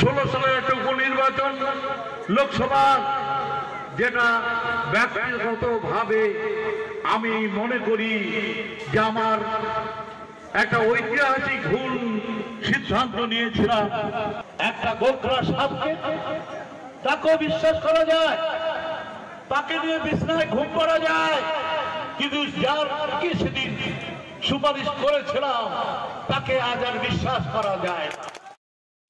ষোলো সালের একটা উপনির্বাচন, লোকসভা, যেটা ব্যক্তিগতভাবে আমি মনে করি যে আমার একটা ঐতিহাসিক ভুল সিদ্ধান্ত নিয়েছিলাম। একটা গোখরা সাপকে তাকেও বিশ্বাস করা যায়, তাকে নিয়ে বিছনায় ঘুম করা যায়, কিন্তু যার কি সেদিন সুপারিশ করেছিলাম, তাকে আজ আর বিশ্বাস করা যায়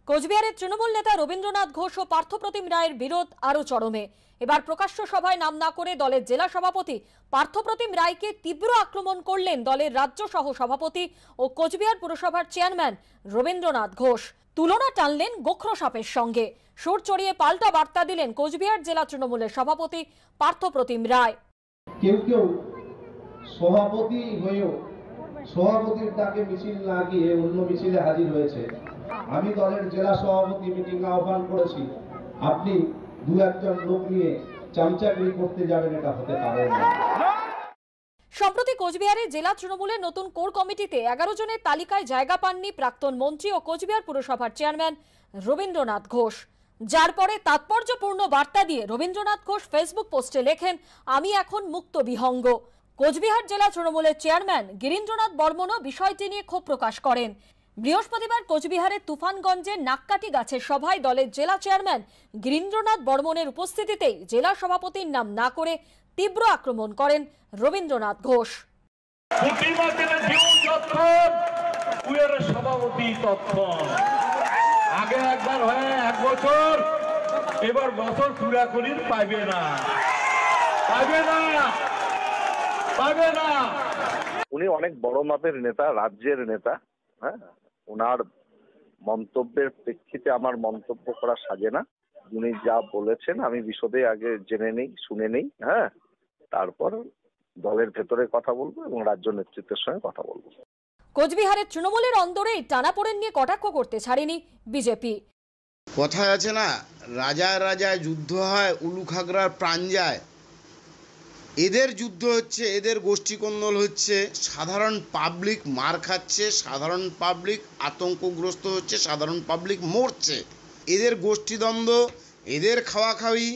কোচবিহারের তৃণমূল নেতা রবীন্দ্রনাথ ঘোষ ও পার্থপ্রতিম রায়ের বিরোধ আরও চরমে। এবার প্রকাশ্য সভায় নাম না করে দলের জেলা সভাপতি পার্থপ্রতিম রায়কে তীব্র আক্রমণ করলেন দলের রাজ্য সহ সভাপতি ও কোচবিহার পুরসভার চেয়ারম্যান রবীন্দ্রনাথ ঘোষ। তুলনা টানলেন গোখরো সাপের সঙ্গে। সুর চড়িয়ে পাল্টা বার্তা দিলেন কোচবিহার জেলা তৃণমূলের সভাপতি পার্থপ্রতিম রায়। কেউ কেউ সভাপতি হয়েও সভাপতির ডাকে মিছিল না গিয়ে অন্য মিছিলে হাজির হয়েছে। আমি দলের জেলা সভাপতি মিটিং আহ্বান করেছি। আপনি দু একজন লোক নিয়ে চামচাগিরি করতে যাবেন, এটা হতে পারে না। সম্প্রতি কোচবিহারে জেলা তৃণমূলের নতুন কোর কমিটিতে এগারো জনের তালিকায় জায়গা পাননি প্রাক্তন মন্ত্রী ও কোচবিহার পুরসভার চেয়ারম্যান রবীন্দ্রনাথ ঘোষ। যার পরে তাৎপর্যপূর্ণ বার্তা দিয়ে রবীন্দ্রনাথ ঘোষ ফেসবুক পোস্টে লেখেন, আমি এখন মুক্ত বিহঙ্গ। কোচবিহার জেলা তৃণমূলের চেয়ারম্যান গিরীন্দ্রনাথ বর্মনও বিষয়টি নিয়ে ক্ষোভ প্রকাশ করেন। বৃহস্পতিবার কোচবিহারের তুফানগঞ্জের নাক্কাটি গাছের সভায় দলের জেলা চেয়ারম্যান গিরীন্দ্রনাথ বর্মনের উপস্থিতিতেই জেলা সভাপতির নাম না করে তীব্র আক্রমণ করেন রবীন্দ্রনাথ ঘোষ। সভাপতি আগে একবার হয়ে এক বছর এবার বছর পুরা করি পাইবে না। পাইবে না। পাইবে না। উনি অনেক বড় মাপের নেতা রাজ্যের নেতা হ্যাঁ? ওনার মন্তব্যের প্রেক্ষিতে আমার মন্তব্য করা সাজে না। উনি যা বলেছেন আমি বিশদে আগে জেনে নেই শুনে নেই হ্যাঁ? তারপর দলের ভেতরে কথা বলব এবং রাজ্য নেতৃত্বের সঙ্গে কথা বলব। কোচবিহারের তৃণমূলের অন্দরে টানাপোড়েন নিয়ে কটাক্ষ করতে ছাড়েনি বিজেপি। কথায় আছে না রাজায় রাজায় যুদ্ধ হয় উলুখাগড়ার প্রাণ যায়। এদের যুদ্ধ হচ্ছে, এদের গোষ্ঠীকন্দল হচ্ছে, সাধারণ পাবলিক মার খাচ্ছে, সাধারণ পাবলিক আতঙ্কগ্রস্ত হচ্ছে, সাধারণ পাবলিক মরছে। এদের গোষ্ঠীদ্বন্দ্ব, এদের খাওয়া খাওয়ি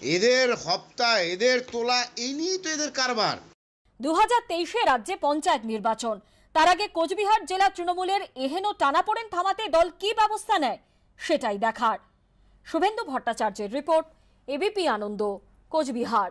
এদের হপ্তা, এদের তোলা, এই নিয়েই তো এদের কারবার। দু হাজার তেইশে রাজ্যে পঞ্চায়েত নির্বাচন। তার আগে কোচবিহার জেলা তৃণমূলের এহেন টানাপোড়েন থামাতে দল কি ব্যবস্থা নেয়, সেটাই দেখার। শুভেন্দু ভট্টাচার্যের রিপোর্ট, এবিপি আনন্দ, কোচবিহার।